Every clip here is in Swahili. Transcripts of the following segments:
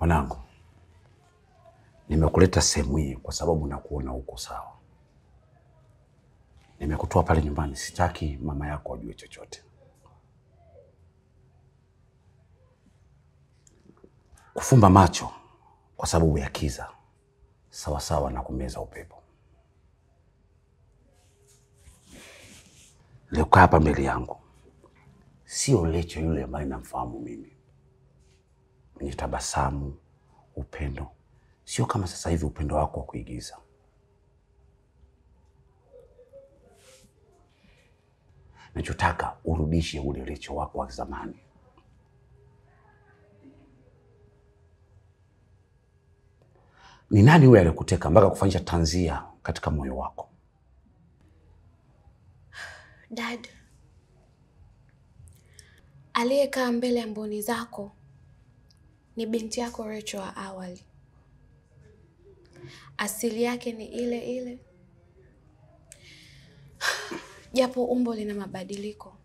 Mwanangu, nimekuleta sehemu hii kwa sababu nakuona uko sawa. Nimekutoa pale nyumbani, sitaki mama yako ajue chochote. Kufumba macho kwa sababu ya kiza sawasawa na kumeza upepo. Liokaa hapa mbele yangu sio Lecho yule ambaye namfahamu mimi, mwenye tabasamu, upendo, sio kama sasa hivi upendo wako wa kuigiza. Nachotaka urudishe ule Lecho wako wa zamani. Ni nani huyo aliyekuteka mpaka kufanyisha tanzia katika moyo wako? Dad, aliyekaa mbele ya mboni zako ni binti yako Recho wa awali. Asili yake ni ile ile, japo umbo lina mabadiliko.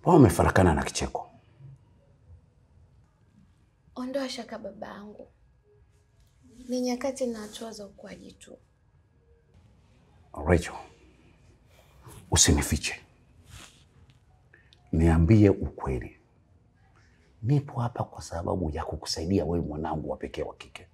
Mbona umefarakana na kicheko? Ondoa shaka baba yangu, ni nyakati na hatua za ukuaji tu. Rachel, usinifiche, niambie ukweli. Nipo hapa kwa sababu ya kukusaidia wewe, mwanangu wa pekee wa kike.